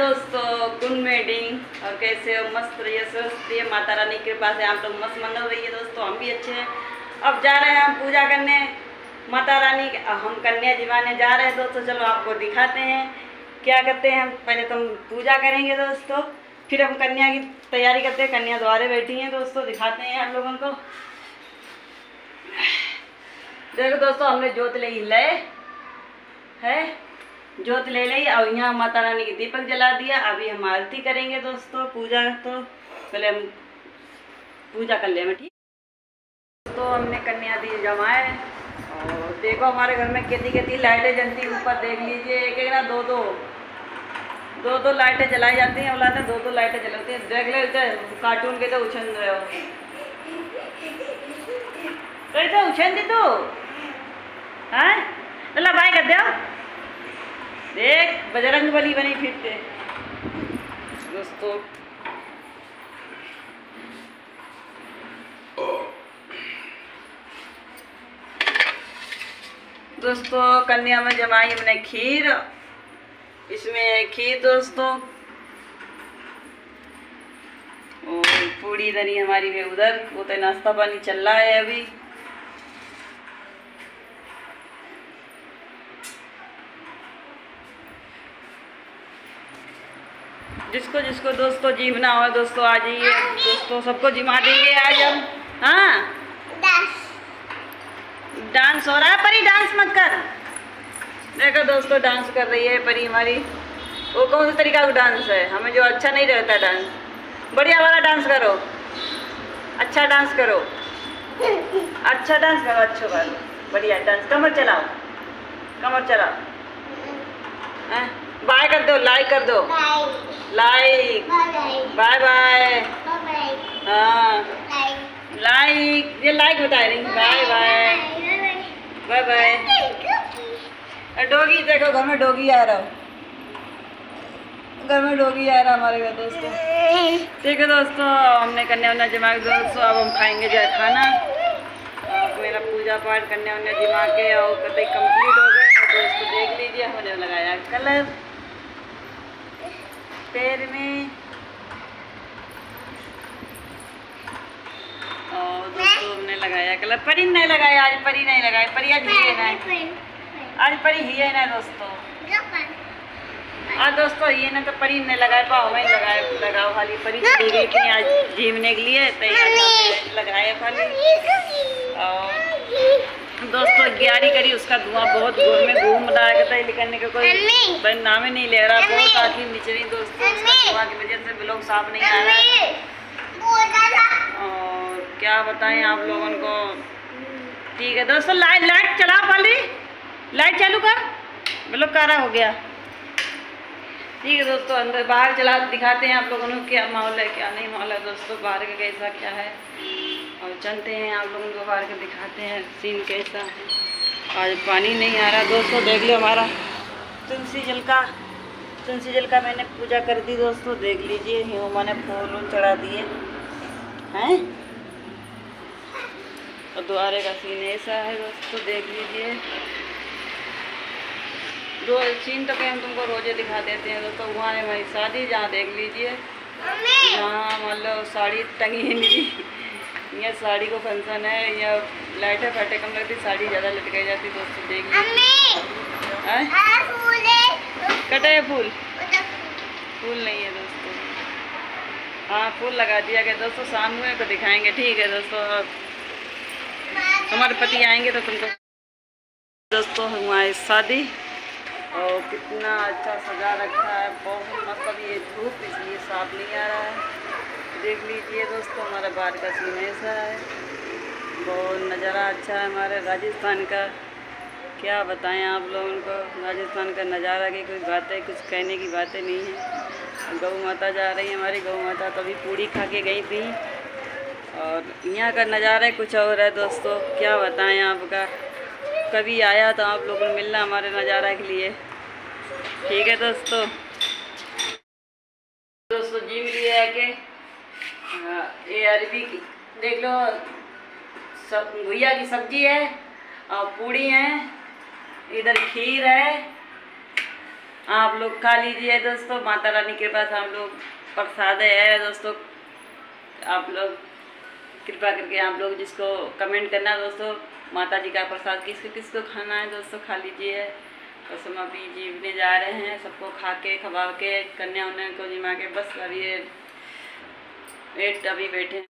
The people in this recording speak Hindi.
दोस्तों, गुड मॉर्निंग और कैसे हो? मस्त रहिए, स्वस्थ रहिए। माता रानी कृपा से आप लोग मस्त मंगल रहिए। दोस्तों, हम भी अच्छे हैं। अब जा रहे हैं हम पूजा करने। माता रानी हम कन्या जीवाने जा रहे हैं दोस्तों। चलो आपको दिखाते हैं। क्या करते हैं हम? पहले तो हम पूजा करेंगे दोस्तों। फिर हम कन्या की तैयारी करते हैं। कन्या द्वारे बैठी हैं दोस्तों। दिखाते हैं आप लोगों को। देखो दोस्तों, हमने जोत ले। ले। है? जोत ले ली और यहाँ माता रानी की दीपक जला दिया। अभी हम आरती करेंगे दोस्तों, पूजा तो पहले हम पूजा कर ले ठीक? तो हमने कन्या दी जमाए और देखो हमारे घर में कितनी कितनी लाइटें जलती ऊपर देख लीजिए, एक एक ना दो दो। दो दो लाइटें जलाई जाती हैं, औलाद दो दो लाइटें जलाती हैं। देख ले कार्टून के तो उछल रहे हो। कैसे उछल दी तू? हैं? बाय कर दो। देख, बजरंग बली बनी फिरते दोस्तों। दोस्तों, कन्या में जमाई हमने खीर। इसमें खीर दोस्तों। और पूड़ी धनी हमारी है उधर। वो तो नाश्ता पानी चल रहा है अभी। जिसको जिसको दोस्तों जीवना हो दोस्तों आ जाइए। दोस्तों सबको जिमा देंगे आज हम। हाँ? डांस हो रहा है? परी डांस मत कर। देखो दोस्तों डांस कर रही है परी हमारी। वो कौन सा तरीका का डांस है? हमें जो अच्छा नहीं रहता डांस बढ़िया वाला डांस करो। अच्छा डांस करो। अच्छा डांस करो अच्छो करो बढ़िया डांस कमर चलाओ। कमर चलाओ। हैं? बाय कर दो लाइक कर दो। लाइक बाय बाय हाँ। लाइक ये लाइक बता रही bye bye bye bye doggy, देखो, घर में डोगी आ रहा घर में डोगी आ रहा हमारे घर, दोस्तों। ठीक है, दोस्तों, हमने कन्या उन्या जमा के दोस्तों अब हम खाएँगे जाए खाना। मेरा पूजा पाठ करने उन्या जमा के, और कतई कंप्लीट हो गए और दोस्तों, देख लीजिए, हमने लगाया कलर पैर में। और दोस्तों हमने लगाया कलर। परी नहीं लगाया आज परी नहीं लगाया। परी आज ही है ना आज परी ही है ना दोस्तों हाँ दोस्तों ये ना तो परी ने लगाए पाओ में लगाए। लगाओ खाली परी चली गई थी आज जीवने के लिए तैयार लगाए खाली। और दोस्तों ग्यारह करी उसका धुआँ बहुत गोल में घूम रहा है है निकलने का कोई नाम ही नहीं ले रहा बहुत। आखिर निचरी दोस्तों धुआँ की वजह से ब्लॉग साफ़ नहीं आ रहा है और क्या बताएँ आप लोगों को? ठीक है दोस्तों लाइट लाइट चला पाली। लाइट चालू कर। ब्लॉग कारा हो गया। ठीक है दोस्तों अंदर बाहर चला दिखाते हैं आप लोगों को क्या माहौल है क्या नहीं माहौल है दोस्तों बाहर का कैसा क्या है। और चलते हैं आप लोगों को बाहर के दिखाते हैं सीन कैसा है। आज पानी नहीं आ रहा दोस्तों देख लो हमारा। तुलसी जल का तुलसी जल का मैंने पूजा कर दी दोस्तों देख लीजिए यूँ मैंने फूल वूल चढ़ा दिए। हैं? और द्वारे का सीन ऐसा है दोस्तों देख लीजिए। दो सीन तो कहीं हम तुमको रोज़े दिखा देते हैं दोस्तों वहाँ है हमारी शादी जहाँ देख लीजिए। जहाँ मतलब साड़ी टंगी है मेरी यहाँ साड़ी को फ़ंक्शन है या लाइटें फाइटें कम लगती साड़ी ज़्यादा लटकाई जाती दोस्तों देख लीजिए हैं? कटे है फूल? फूल। नहीं है दोस्तों। हाँ फूल लगा दिया गया। दोस्तों शाम में को दिखाएँगे। ठीक है दोस्तों अब हमारे पति आएँगे तो तुमको दोस्तों हमारी शादी। और कितना अच्छा सजा रखा है बहुत मतलब ये धूप इसलिए साफ़ नहीं आ रहा है। देख लीजिए दोस्तों, हमारा बाहर का सीन ऐसा है। बहुत नज़ारा अच्छा है हमारे राजस्थान का। क्या बताएँ आप लोगों को? राजस्थान का नज़ारा की कोई बातें, कुछ कहने की बातें नहीं है। गौ माता जा रही है हमारी, गौ माता तो पूड़ी खा के गई थी। और यहाँ का नज़ारा कुछ और है दोस्तों, क्या बताएँ आपका? कभी आया तो आप लोगों को मिलना हमारे नज़ारा के लिए। ठीक है दोस्तों। दोस्तों, जी मिली है कि ये अरबी की, देख लो, सब, भुइया की सब्ज़ी है, और पूड़ी है, इधर खीर है, आप लोग खा लीजिए दोस्तों, माता रानी के पास हम लोग प्रसाद है दोस्तों, आप लोग कृपा करके आप लोग जिसको कमेंट करना दोस्तों, माता जी का प्रसाद किसको किसको खाना है दोस्तों, खा लीजिए। तो हम अभी जीवने जा रहे हैं, सबको खा के खवा के कन्या उन्या को जिमा के, बस अभी वेट अभी बैठे।